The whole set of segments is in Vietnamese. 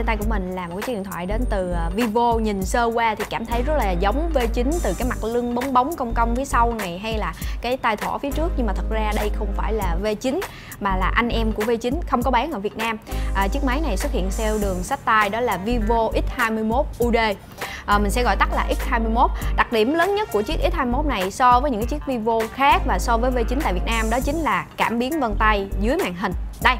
trên tay của mình là một cái chiếc điện thoại đến từ à, Vivo. Nhìn sơ qua thì cảm thấy rất là giống V9 từ cái mặt lưng bóng bóng cong cong phía sau này hay là cái tai thỏ phía trước. Nhưng mà thật ra đây không phải là V9 mà là anh em của V9 không có bán ở Việt Nam. À, chiếc máy này xuất hiện sale đường sách tay đó là Vivo X21 UD à, mình sẽ gọi tắt là X21 đặc điểm lớn nhất của chiếc X21 này so với những cái chiếc Vivo khác và so với V9 tại Việt Nam đó chính là cảm biến vân tay dưới màn hình. Đây.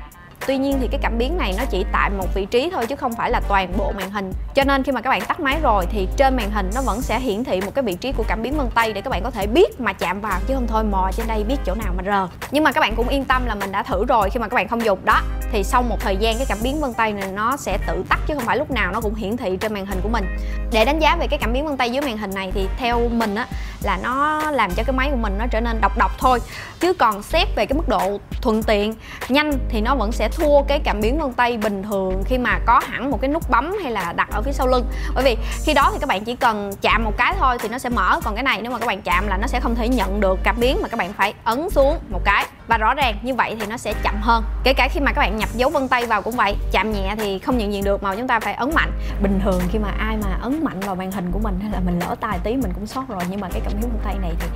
Tuy nhiên thì cái cảm biến này nó chỉ tại một vị trí thôi chứ không phải là toàn bộ màn hình. Cho nên khi mà các bạn tắt máy rồi thì trên màn hình nó vẫn sẽ hiển thị một cái vị trí của cảm biến vân tay để các bạn có thể biết mà chạm vào, chứ không thôi mò trên đây biết chỗ nào mà rờ. Nhưng mà các bạn cũng yên tâm là mình đã thử rồi khi mà các bạn không dùng. Đó thì sau một thời gian cái cảm biến vân tay này nó sẽ tự tắt chứ không phải lúc nào nó cũng hiển thị trên màn hình của mình. Để đánh giá về cái cảm biến vân tay dưới màn hình này thì theo mình á, là nó làm cho cái máy của mình nó trở nên độc độc thôi. Chứ còn xét về cái mức độ thuận tiện, nhanh thì nó vẫn sẽ thua cái cảm biến vân tay bình thường khi mà có hẳn một cái nút bấm hay là đặt ở phía sau lưng. Bởi vì khi đó thì các bạn chỉ cần chạm một cái thôi thì nó sẽ mở, còn cái này nếu mà các bạn chạm là nó sẽ không thể nhận được cảm biến mà các bạn phải ấn xuống một cái và rõ ràng như vậy thì nó sẽ chậm hơn. Kể cả khi mà các bạn nhập dấu vân tay vào cũng vậy. Chạm nhẹ thì không nhận diện được mà chúng ta phải ấn mạnh. Bình thường khi mà ai mà ấn mạnh vào màn hình của mình hay là mình lỡ tay tí mình cũng sót rồi. Nhưng mà cái cảm biến vân tay này thì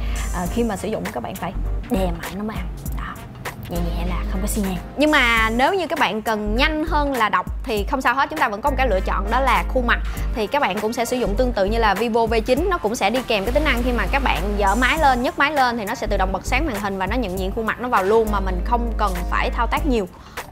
uh, khi mà sử dụng các bạn phải đè mạnh nó mới ăn nhẹ nhẹ là không có xi nhan. Nhưng mà nếu như các bạn cần nhanh hơn là đọc thì không sao hết, chúng ta vẫn có một cái lựa chọn đó là khuôn mặt. Thì các bạn cũng sẽ sử dụng tương tự như là Vivo V9 nó cũng sẽ đi kèm cái tính năng khi mà các bạn dở máy lên, nhấc máy lên thì nó sẽ tự động bật sáng màn hình và nó nhận diện khuôn mặt nó vào luôn mà mình không cần phải thao tác nhiều.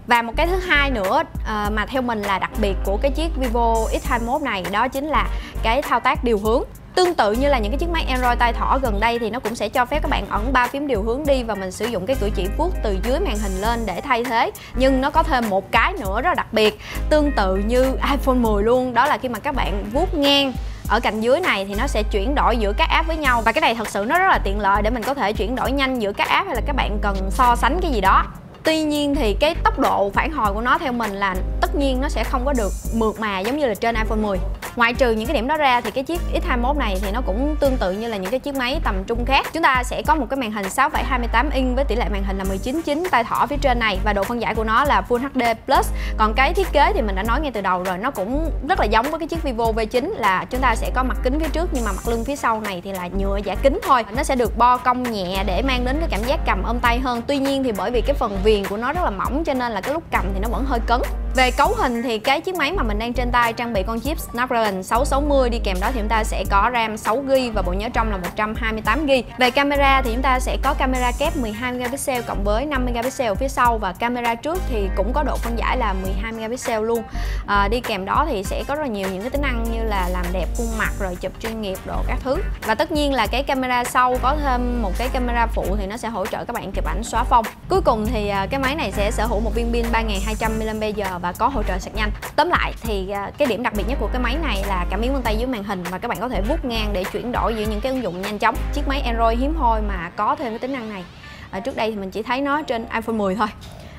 Và một cái thứ hai nữa ờ, mà theo mình là đặc biệt của cái chiếc Vivo X21 này, đó chính là cái thao tác điều hướng. Tương tự như là những cái chiếc máy Android tay thỏ gần đây thì nó cũng sẽ cho phép các bạn ẩn ba phím điều hướng đi và mình sử dụng cái cử chỉ vuốt từ dưới màn hình lên để thay thế. Nhưng nó có thêm một cái nữa rất đặc biệt, tương tự như iPhone 10 luôn, đó là khi mà các bạn vuốt ngang ở cạnh dưới này thì nó sẽ chuyển đổi giữa các app với nhau. Và cái này thật sự nó rất là tiện lợi để mình có thể chuyển đổi nhanh giữa các app hay là các bạn cần so sánh cái gì đó. Tuy nhiên thì cái tốc độ phản hồi của nó theo mình là tất nhiên nó sẽ không có được mượt mà giống như là trên iPhone 10 Ngoại trừ những cái điểm đó ra thì cái chiếc X21 này thì nó cũng tương tự như là những cái chiếc máy tầm trung khác. Chúng ta sẽ có một cái màn hình 6,28 inch với tỷ lệ màn hình là 19:9 tay thỏ phía trên này. Và độ phân giải của nó là Full HD Plus. Còn cái thiết kế thì mình đã nói ngay từ đầu rồi Nó cũng rất là giống với cái chiếc Vivo V9 là chúng ta sẽ có mặt kính phía trước Nhưng mà mặt lưng phía sau này thì là nhựa giả kính thôi. Nó sẽ được bo cong nhẹ để mang đến cái cảm giác cầm ôm tay hơn. Tuy nhiên thì bởi vì cái phần viền của nó rất là mỏng cho nên là cái lúc cầm thì nó vẫn hơi cứng về cấu hình thì cái chiếc máy mà mình đang trên tay trang bị con chip Snapdragon 660 đi kèm đó thì chúng ta sẽ có RAM 6GB và bộ nhớ trong là 128GB. Về camera thì chúng ta sẽ có camera kép 12MP cộng với 5MP ở phía sau và camera trước thì cũng có độ phân giải là 12MP luôn. À, đi kèm đó thì sẽ có rất là nhiều những cái tính năng như là làm đẹp khuôn mặt rồi chụp chuyên nghiệp đồ các thứ. Và tất nhiên là cái camera sau có thêm một cái camera phụ thì nó sẽ hỗ trợ các bạn chụp ảnh xóa phông. Cuối cùng thì à, cái máy này sẽ sở hữu một viên pin 3200 mAh và có hỗ trợ sạc nhanh. Tóm lại thì à, cái điểm đặc biệt nhất của cái máy này là cảm biến vân tay dưới màn hình và các bạn có thể vuốt ngang để chuyển đổi giữa những cái ứng dụng nhanh chóng. Chiếc máy Android hiếm hoi mà có thêm cái tính năng này. À, trước đây thì mình chỉ thấy nó trên iPhone 10 thôi.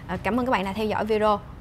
À, cảm ơn các bạn đã theo dõi video.